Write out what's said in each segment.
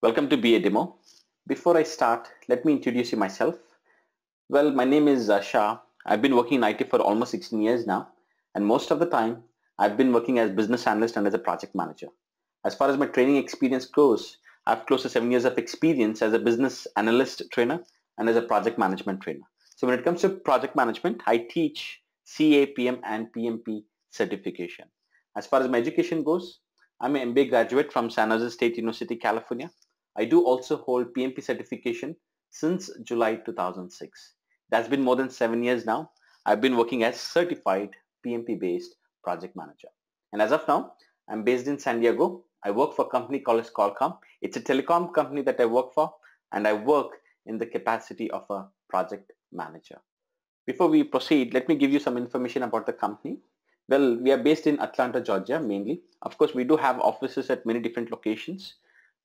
Welcome to BA Demo. Before I start, let me introduce you myself. Well, my name is uh, Shah. I've been working in IT for almost 16 years now, and most of the time, I've been working as business analyst and as a project manager. As far as my training experience goes, I have close to seven years of experience as a business analyst trainer and as a project management trainer. So when it comes to project management, I teach CAPM and PMP certification. As far as my education goes, I'm an MBA graduate from San Jose State University, California. I do also hold PMP certification since July 2006. That's been more than seven years now. I've been working as certified PMP-based project manager. And as of now, I'm based in San Diego. I work for a company called Qualcomm. It's a telecom company that I work for, and I work in the capacity of a project manager. Before we proceed, let me give you some information about the company. Well, we are based in Atlanta, Georgia mainly. Of course, we do have offices at many different locations.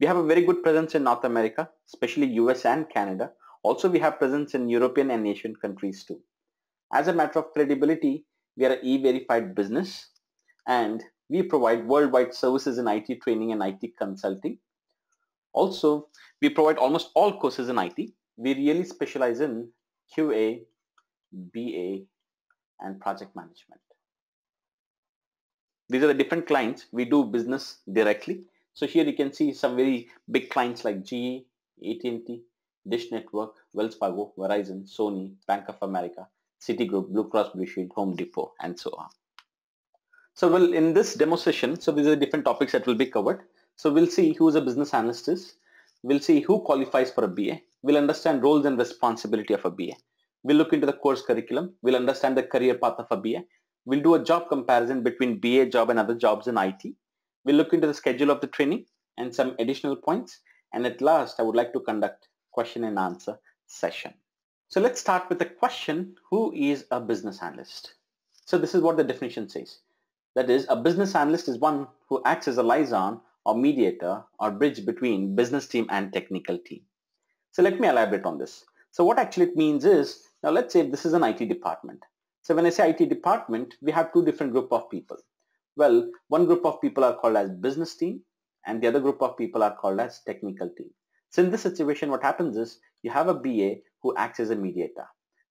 We have a very good presence in North America, especially US and Canada. Also, we have presence in European and Asian countries too. As a matter of credibility, we are an E-verified business and we provide worldwide services in IT training and IT consulting. Also, we provide almost all courses in IT. We really specialize in QA, BA, and project management. These are the different clients. We do business directly. So here you can see some very big clients like GE, AT&T, Dish Network, Wells Fargo, Verizon, Sony, Bank of America, Citigroup, Blue Cross Blue Shield, Home Depot, and so on. So well, in this demo session, so these are different topics that will be covered. So we'll see who is a business analyst is. We'll see who qualifies for a BA. We'll understand roles and responsibility of a BA. We'll look into the course curriculum. We'll understand the career path of a BA. We'll do a job comparison between BA job and other jobs in IT. We'll look into the schedule of the training and some additional points. And at last, I would like to conduct question and answer session. So let's start with the question, who is a business analyst? So this is what the definition says. That is, a business analyst is one who acts as a liaison or mediator or bridge between business team and technical team. So let me elaborate on this. So what actually it means is, now let's say this is an IT department. So when I say IT department, we have two different group of people. Well, one group of people are called as business team and the other group of people are called as technical team. So in this situation, what happens is you have a BA who acts as a mediator.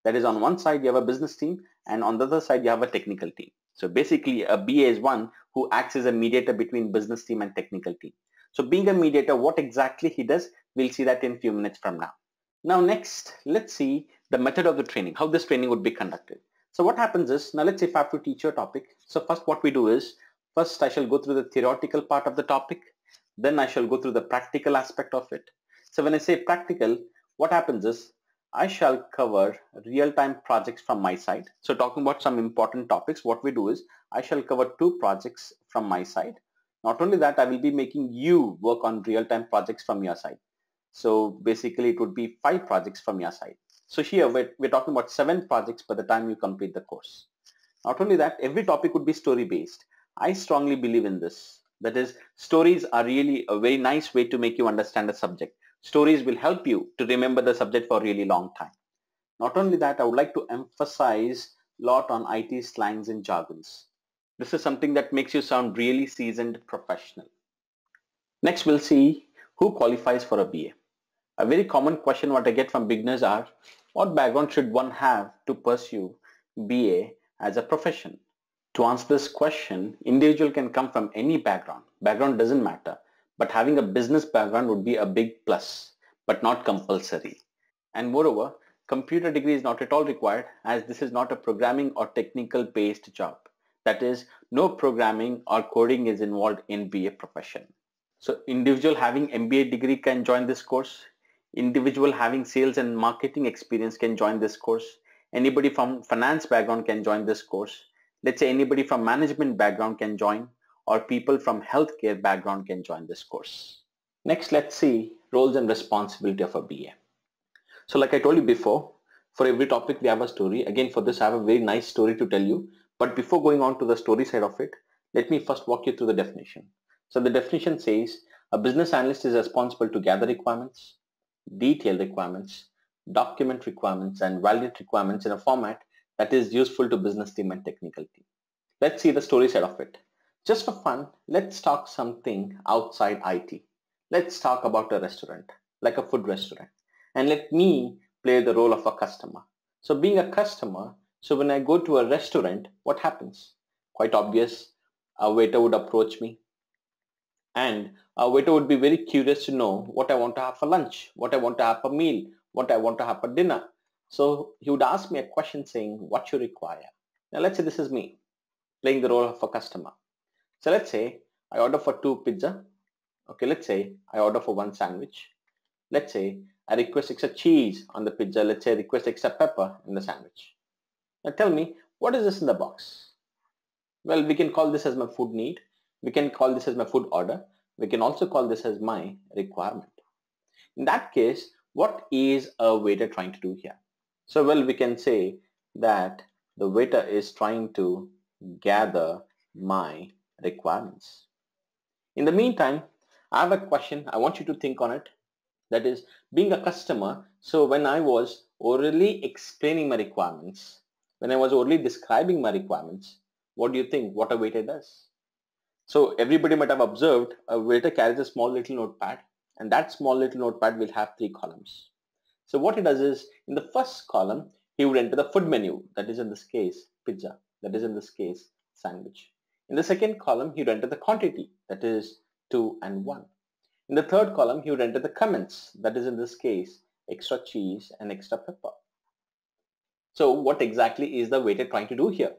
That is on one side, you have a business team and on the other side, you have a technical team. So basically a BA is one who acts as a mediator between business team and technical team. So being a mediator, what exactly he does, we'll see that in few minutes from now. Now next, let's see the method of the training, how this training would be conducted. So what happens is, now let's say if I have to teach you a topic. So first what we do is, first I shall go through the theoretical part of the topic. Then I shall go through the practical aspect of it. So when I say practical, what happens is, I shall cover real-time projects from my side. So talking about some important topics, what we do is, I shall cover two projects from my side. Not only that, I will be making you work on real-time projects from your side. So basically it would be five projects from your side. So here we're, we're talking about seven projects by the time you complete the course. Not only that, every topic would be story based. I strongly believe in this. That is, stories are really a very nice way to make you understand a subject. Stories will help you to remember the subject for a really long time. Not only that, I would like to emphasize a lot on IT slangs and jargons. This is something that makes you sound really seasoned professional. Next, we'll see who qualifies for a BA. A very common question what I get from beginners are, what background should one have to pursue BA as a profession? To answer this question, individual can come from any background. Background doesn't matter, but having a business background would be a big plus, but not compulsory. And moreover, computer degree is not at all required as this is not a programming or technical based job. That is, no programming or coding is involved in BA profession. So individual having MBA degree can join this course individual having sales and marketing experience can join this course. Anybody from finance background can join this course. Let's say anybody from management background can join or people from healthcare background can join this course. Next, let's see roles and responsibility of a BA. So like I told you before, for every topic we have a story. Again, for this I have a very nice story to tell you. But before going on to the story side of it, let me first walk you through the definition. So the definition says a business analyst is responsible to gather requirements, detail requirements, document requirements and validate requirements in a format that is useful to business team and technical team. Let's see the story side of it. Just for fun, let's talk something outside IT. Let's talk about a restaurant, like a food restaurant. And let me play the role of a customer. So being a customer, so when I go to a restaurant, what happens? Quite obvious, a waiter would approach me and a waiter would be very curious to know what I want to have for lunch, what I want to have for meal, what I want to have for dinner. So he would ask me a question saying, what you require. Now let's say this is me playing the role of a customer. So let's say I order for two pizza Okay, let's say I order for one sandwich. Let's say I request extra cheese on the pizza. Let's say I request extra pepper in the sandwich. Now tell me, what is this in the box? Well, we can call this as my food need. We can call this as my food order. We can also call this as my requirement. In that case, what is a waiter trying to do here? So, well, we can say that the waiter is trying to gather my requirements. In the meantime, I have a question. I want you to think on it. That is being a customer. So when I was orally explaining my requirements, when I was orally describing my requirements, what do you think what a waiter does? So everybody might have observed a waiter carries a small little notepad and that small little notepad will have three columns. So what he does is in the first column, he would enter the food menu. That is in this case, pizza. That is in this case, sandwich. In the second column, he would enter the quantity. That is 2 and 1. In the third column, he would enter the comments, that is in this case, extra cheese and extra pepper. So what exactly is the waiter trying to do here?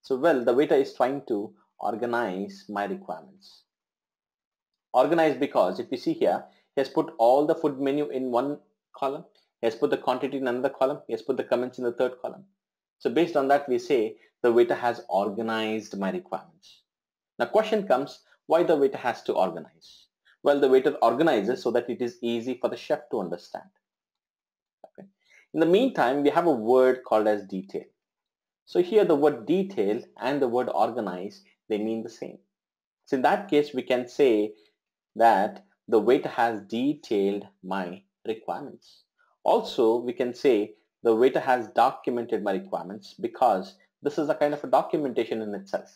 So well, the waiter is trying to organize my requirements. Organize because if you see here, he has put all the food menu in one column, he has put the quantity in another column, he has put the comments in the third column. So based on that, we say the waiter has organized my requirements. Now question comes, why the waiter has to organize? Well, the waiter organizes so that it is easy for the chef to understand. Okay. In the meantime, we have a word called as detail. So here the word detail and the word organize, they mean the same. So in that case, we can say that the waiter has detailed my requirements. Also, we can say the waiter has documented my requirements because this is a kind of a documentation in itself.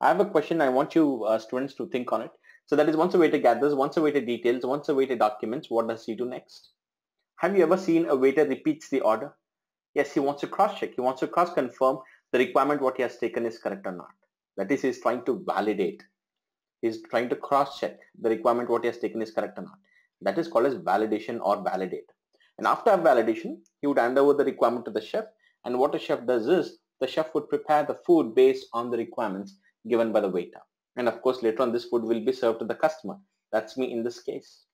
I have a question. I want you uh, students to think on it. So that is once a waiter gathers, once a waiter details, once a waiter documents, what does he do next? Have you ever seen a waiter repeats the order? Yes, he wants to cross-check. He wants to cross-confirm the requirement what he has taken is correct or not. That is, he's trying to validate. He's trying to cross-check the requirement what he has taken is correct or not. That is called as validation or validate. And after validation, he would hand over the requirement to the chef. And what the chef does is, the chef would prepare the food based on the requirements given by the waiter. And of course, later on this food will be served to the customer. That's me in this case.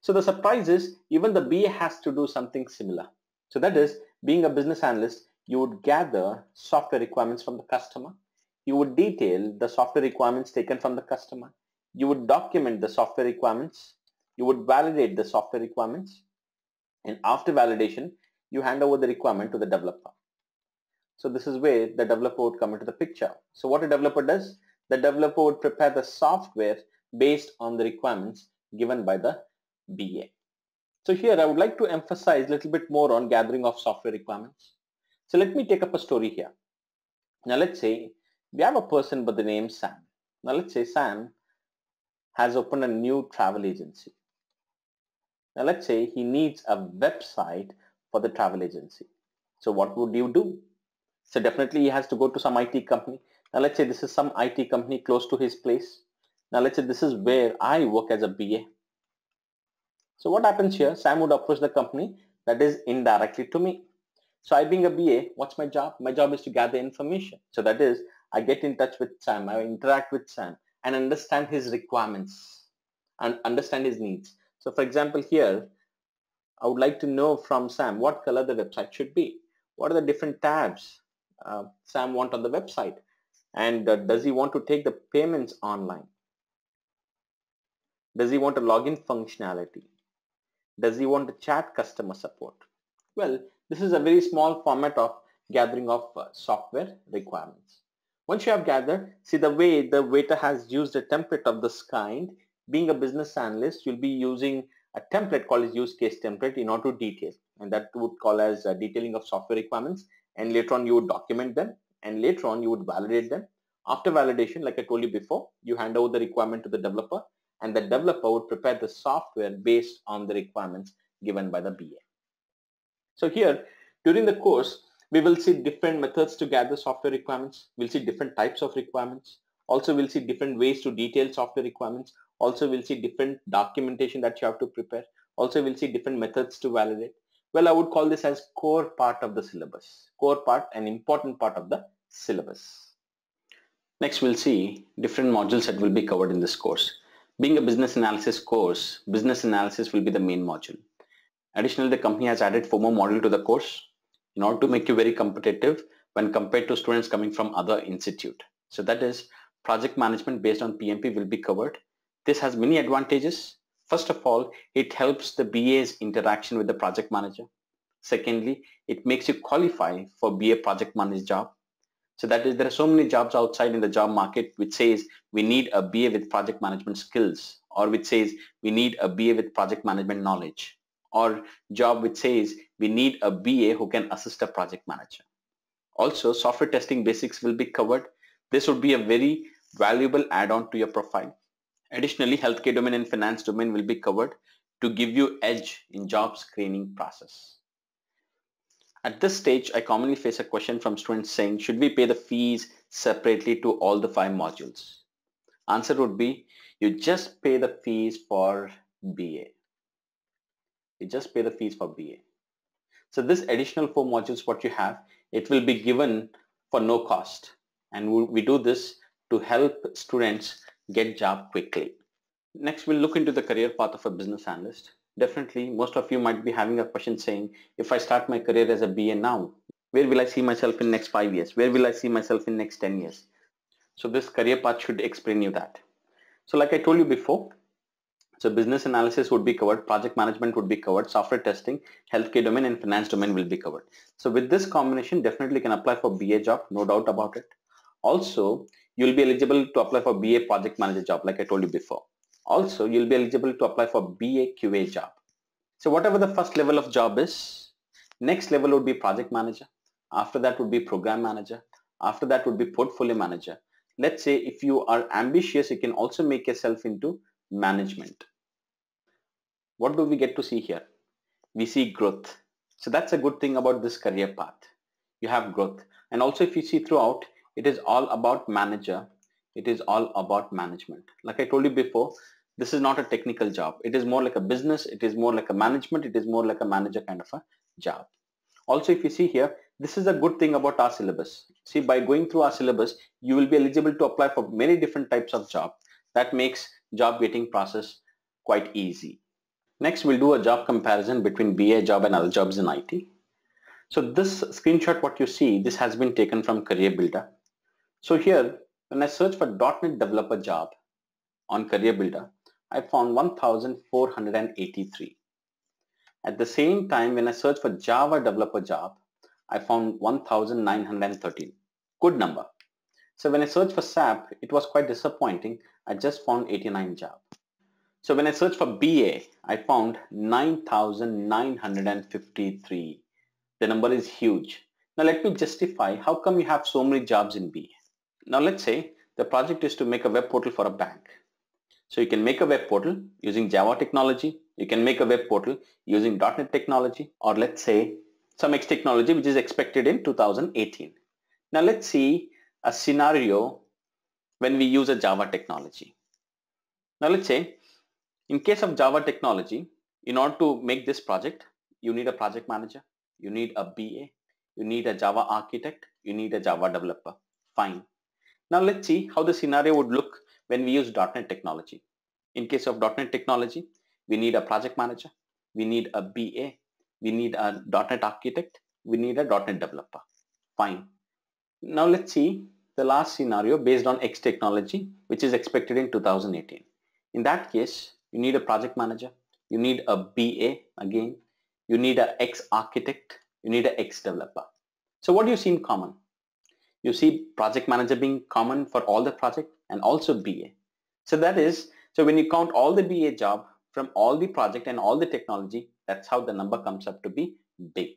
So the surprise is even the BA has to do something similar. So that is being a business analyst, you would gather software requirements from the customer. You would detail the software requirements taken from the customer. You would document the software requirements. You would validate the software requirements. And after validation, you hand over the requirement to the developer. So this is where the developer would come into the picture. So what a developer does, the developer would prepare the software based on the requirements given by the BA. So here I would like to emphasize a little bit more on gathering of software requirements. So let me take up a story here. Now let's say we have a person by the name Sam. Now let's say Sam has opened a new travel agency. Now let's say he needs a website for the travel agency. So what would you do? So definitely he has to go to some IT company. Now let's say this is some IT company close to his place. Now let's say this is where I work as a BA. So what happens here? Sam would approach the company that is indirectly to me. So I being a BA, what's my job? My job is to gather information. So that is, I get in touch with Sam, I interact with Sam and understand his requirements and understand his needs. So for example, here, I would like to know from Sam what color the website should be. What are the different tabs uh, Sam want on the website. And uh, does he want to take the payments online? Does he want a login functionality? Does he want to chat customer support? Well, this is a very small format of gathering of uh, software requirements. Once you have gathered, see the way the waiter has used a template of this kind. Being a business analyst, you'll be using a template called as use case template in order to detail. And that would call as uh, detailing of software requirements. And later on, you would document them. And later on, you would validate them. After validation, like I told you before, you hand over the requirement to the developer and the developer would prepare the software based on the requirements given by the BA. So here, during the course, we will see different methods to gather software requirements. We'll see different types of requirements. Also, we'll see different ways to detail software requirements. Also, we'll see different documentation that you have to prepare. Also, we'll see different methods to validate. Well, I would call this as core part of the syllabus. Core part, an important part of the syllabus. Next, we'll see different modules that will be covered in this course. Being a business analysis course, business analysis will be the main module. Additionally, the company has added four more modules to the course in order to make you very competitive when compared to students coming from other institute. So that is project management based on PMP will be covered. This has many advantages. First of all, it helps the BA's interaction with the project manager. Secondly, it makes you qualify for BA project manager job. So that is, there are so many jobs outside in the job market which says we need a BA with project management skills or which says we need a BA with project management knowledge or job which says we need a BA who can assist a project manager. Also, software testing basics will be covered. This would be a very valuable add-on to your profile. Additionally, healthcare domain and finance domain will be covered to give you edge in job screening process. At this stage, I commonly face a question from students saying, should we pay the fees separately to all the five modules? Answer would be, you just pay the fees for BA. You just pay the fees for BA. So this additional four modules, what you have, it will be given for no cost. And we do this to help students get job quickly. Next, we'll look into the career path of a business analyst. Definitely, most of you might be having a question saying, if I start my career as a BA now, where will I see myself in next five years? Where will I see myself in next 10 years? So this career path should explain you that. So like I told you before, so business analysis would be covered, project management would be covered, software testing, healthcare domain and finance domain will be covered. So with this combination, definitely can apply for BA job, no doubt about it. Also, you'll be eligible to apply for BA project manager job, like I told you before. Also, you'll be eligible to apply for BA QA job. So whatever the first level of job is, next level would be project manager. After that would be program manager. After that would be portfolio manager. Let's say if you are ambitious, you can also make yourself into management what do we get to see here? We see growth. So that's a good thing about this career path. You have growth. And also if you see throughout, it is all about manager. It is all about management. Like I told you before, this is not a technical job. It is more like a business. It is more like a management. It is more like a manager kind of a job. Also, if you see here, this is a good thing about our syllabus. See, by going through our syllabus, you will be eligible to apply for many different types of job. That makes job getting process quite easy. Next, we'll do a job comparison between BA job and other jobs in IT. So this screenshot, what you see, this has been taken from Career Builder. So here, when I search for .NET developer job on Career Builder, I found 1,483. At the same time, when I search for Java developer job, I found 1,913. Good number. So when I search for SAP, it was quite disappointing. I just found 89 job. So when I searched for BA, I found 9,953. The number is huge. Now let me justify how come you have so many jobs in BA. Now let's say the project is to make a web portal for a bank. So you can make a web portal using Java technology. You can make a web portal using .NET technology or let's say some X technology which is expected in 2018. Now let's see a scenario when we use a Java technology. Now let's say in case of Java technology, in order to make this project, you need a project manager, you need a BA, you need a Java architect, you need a Java developer. Fine. Now let's see how the scenario would look when we use .NET technology. In case of .NET technology, we need a project manager, we need a BA, we need a .NET architect, we need a .NET developer. Fine. Now let's see the last scenario based on X technology, which is expected in 2018. In that case, you need a project manager, you need a BA again, you need an ex-architect, you need an ex-developer. So what do you see in common? You see project manager being common for all the project and also BA. So that is, so when you count all the BA job from all the project and all the technology, that's how the number comes up to be big.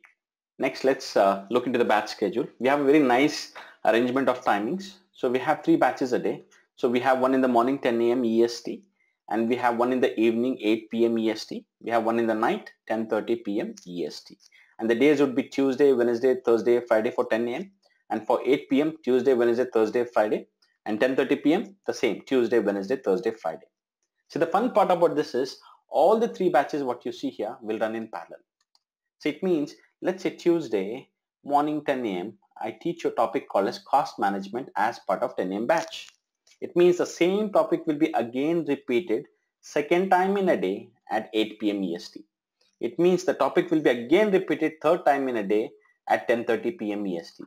Next, let's uh, look into the batch schedule. We have a very nice arrangement of timings. So we have three batches a day. So we have one in the morning 10 a.m. EST and we have one in the evening 8 p.m. EST. We have one in the night 10.30 p.m. EST. And the days would be Tuesday, Wednesday, Thursday, Friday for 10 a.m. And for 8 p.m. Tuesday, Wednesday, Thursday, Friday. And 10.30 p.m. the same Tuesday, Wednesday, Thursday, Friday. So the fun part about this is all the three batches what you see here will run in parallel. So it means let's say Tuesday morning 10 a.m. I teach a topic called as cost management as part of 10 a.m. batch. It means the same topic will be again repeated second time in a day at 8 p.m. EST. It means the topic will be again repeated third time in a day at 10.30 p.m. EST.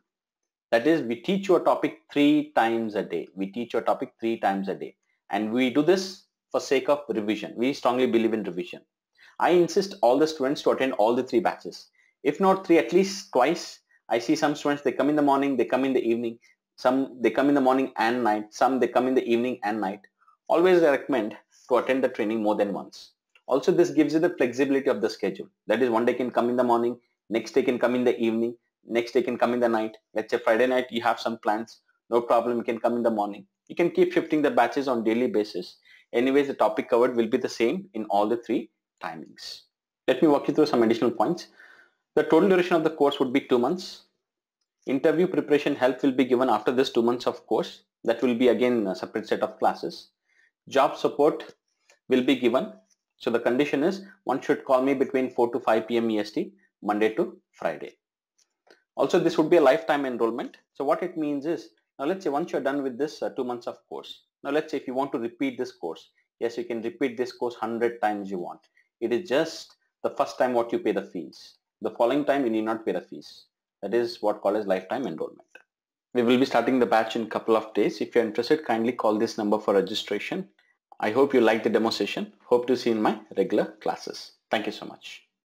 That is, we teach your topic three times a day. We teach your topic three times a day. And we do this for sake of revision. We strongly believe in revision. I insist all the students to attend all the three batches. If not three, at least twice. I see some students, they come in the morning, they come in the evening. Some, they come in the morning and night. Some, they come in the evening and night. Always recommend to attend the training more than once. Also, this gives you the flexibility of the schedule. That is, one day can come in the morning, next day can come in the evening, next day can come in the night. Let's say Friday night, you have some plans. No problem, you can come in the morning. You can keep shifting the batches on daily basis. Anyways, the topic covered will be the same in all the three timings. Let me walk you through some additional points. The total duration of the course would be two months. Interview preparation help will be given after this two months of course. That will be again a separate set of classes. Job support will be given. So the condition is one should call me between 4 to 5 p.m. EST, Monday to Friday. Also, this would be a lifetime enrollment. So what it means is, now let's say once you're done with this uh, two months of course, now let's say if you want to repeat this course, yes, you can repeat this course 100 times you want. It is just the first time what you pay the fees. The following time you need not pay the fees. That is what called as lifetime enrollment. We will be starting the batch in couple of days. If you're interested, kindly call this number for registration. I hope you like the demo session. Hope to see in my regular classes. Thank you so much.